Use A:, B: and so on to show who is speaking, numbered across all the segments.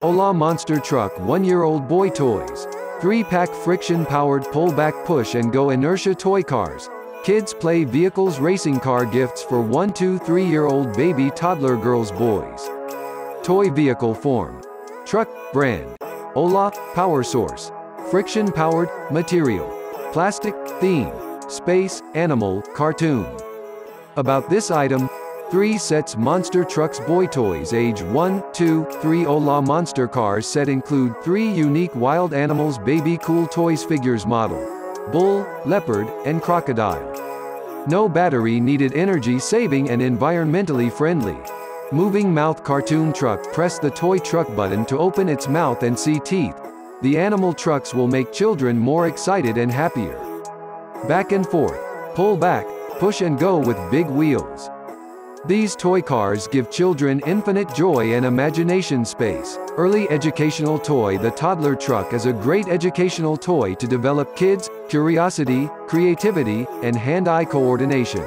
A: HOLA Monster Truck 1-year-old boy toys. 3-pack friction-powered pull-back push and go inertia toy cars. Kids play vehicles racing car gifts for 1 2 3-year-old baby toddler girls boys. Toy vehicle form. Truck, brand. HOLA, power source. Friction-powered, material. Plastic, theme. Space, animal, cartoon. About this item, 3 sets Monster Trucks Boy Toys age 1, 2, 3 HOLA Monster Cars set include 3 unique wild animals baby cool toys figures model. Bull, leopard, and crocodile. No battery needed energy saving and environmentally friendly. Moving mouth cartoon truck press the toy truck button to open its mouth and see teeth. The animal trucks will make children more excited and happier. Back and forth. Pull back, push and go with big wheels. These toy cars give children infinite joy and imagination space. Early educational toy The toddler truck is a great educational toy to develop kids' curiosity, creativity, and hand-eye coordination.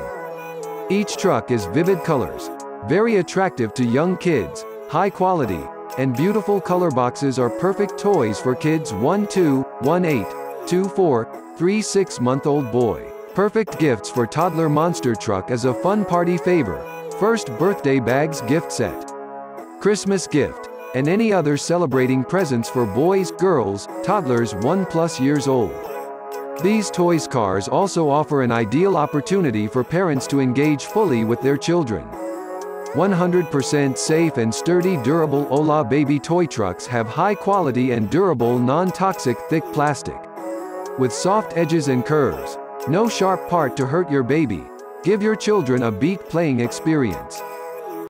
A: Each truck is vivid colors, very attractive to young kids, high quality, and beautiful color boxes are perfect toys for kids 1 2, 1 8, 2 4, 3 6 month old boy. Perfect gifts for toddler monster truck as a fun party favor. First birthday bags gift set. Christmas gift. And any other celebrating presents for boys, girls, toddlers 1 plus years old. These toys cars also offer an ideal opportunity for parents to engage fully with their children. 100% safe and sturdy durable HOLA baby toy trucks have high quality and durable non-toxic thick plastic. With soft edges and curves. No sharp part to hurt your baby. Give your children a beat playing experience.